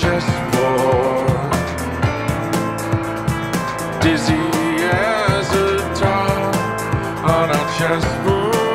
just war. Dizzy as a top on our chessboard.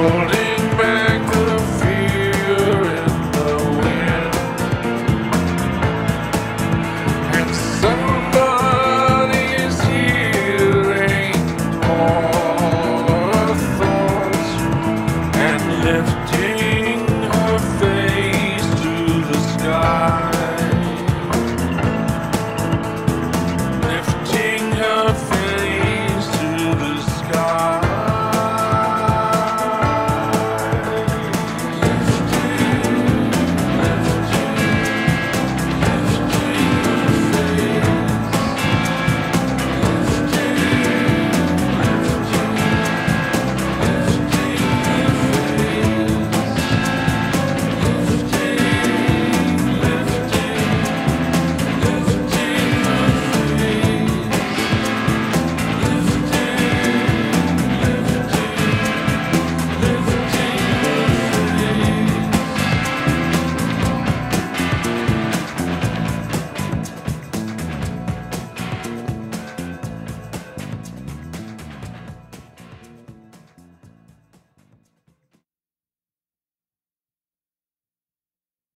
holding